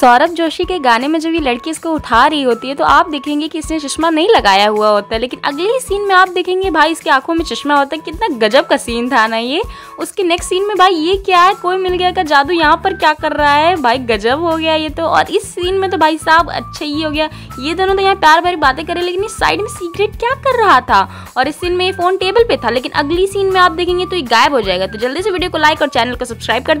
सौरभ जोशी के गाने में जब ये लड़की इसको उठा रही होती है तो आप देखेंगे कि इसने चश्मा नहीं लगाया हुआ होता है, लेकिन अगले ही सीन में आप देखेंगे, भाई इसकी आँखों में चश्मा होता है, कितना गजब का सीन था ना ये। उसके नेक्स्ट सीन में भाई ये क्या है, कोई मिल गया का जादू यहाँ पर क्या कर रहा है? भाई गजब हो गया ये तो। और इस सीन में तो भाई साहब अच्छा ही हो गया। ये दोनों तो यहाँ प्यार भरी बातें करे लेकिन इस साइड में सीक्रेट क्या कर रहा था? और इस सीन में ये फ़ोन टेबल पे था, लेकिन अगली सीन में आप देखेंगे तो ये गायब हो जाएगा। तो जल्दी से वीडियो को लाइक और चैनल को सब्सक्राइब कर